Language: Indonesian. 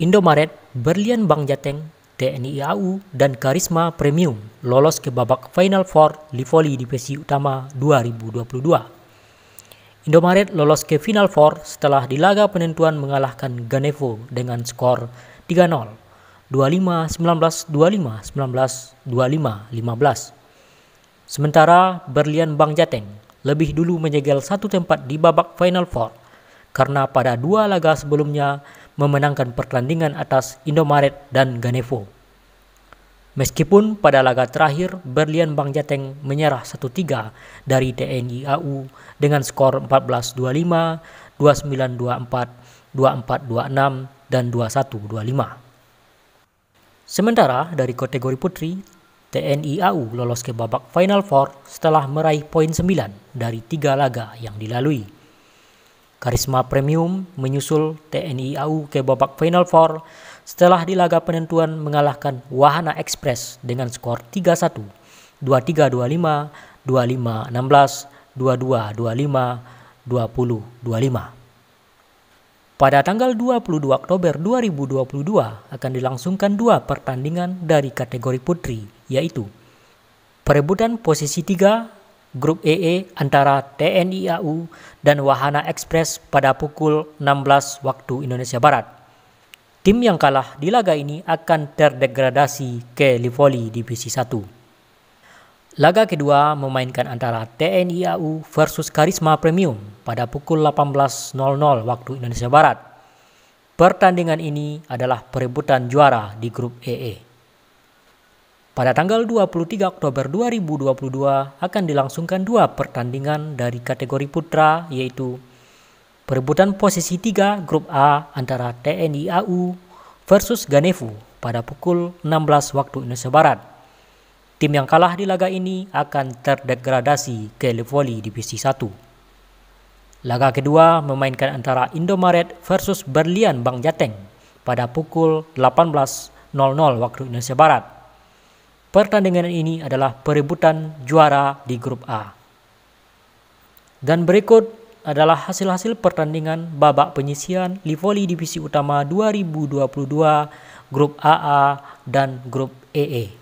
Indomaret, Berlian Bang Jateng, TNI AU, dan Karisma Premium lolos ke babak Final Four Livoli Divisi Utama 2022. Indomaret lolos ke Final Four setelah di laga penentuan mengalahkan Ganevo dengan skor 3-0, 25-19, 25-19, 25-15. Sementara Berlian Bang Jateng lebih dulu menyegel satu tempat di babak Final Four karena pada dua laga sebelumnya memenangkan pertandingan atas Indomaret dan Ganevo. Meskipun pada laga terakhir Berlian Bang Jateng menyerah 1-3 dari TNI AU dengan skor 14-25, 29-24, 24-26, dan 21-25. Sementara dari kategori putri, TNI AU lolos ke babak Final Four setelah meraih poin 9 dari tiga laga yang dilalui. Karisma Premium menyusul TNI AU ke babak Final Four setelah di laga penentuan mengalahkan Wahana Express dengan skor 3-1, 23-25, 25-16, 22-25, 20-25. Pada tanggal 22 Oktober 2022 akan dilangsungkan dua pertandingan dari kategori putri, yaitu perebutan posisi 3 Grup EE antara TNI AU dan Wahana Express pada pukul 16 waktu Indonesia Barat. Tim yang kalah di laga ini akan terdegradasi ke Livoli Divisi 1. Laga kedua memainkan antara TNI AU versus Karisma Premium pada pukul 18.00 waktu Indonesia Barat. Pertandingan ini adalah perebutan juara di grup EE. Pada tanggal 23 Oktober 2022 akan dilangsungkan dua pertandingan dari kategori putra yaitu perebutan posisi 3 grup A antara TNI AU versus Ganevu pada pukul 16 waktu Indonesia Barat. Tim yang kalah di laga ini akan terdegradasi ke Livoli Divisi 1. Laga kedua memainkan antara Indomaret versus Berlian Bang Jateng pada pukul 18.00 waktu Indonesia Barat. Pertandingan ini adalah perebutan juara di grup A. Dan berikut adalah hasil-hasil pertandingan babak penyisian Livoli Divisi Utama 2022 Grup AA dan Grup EE.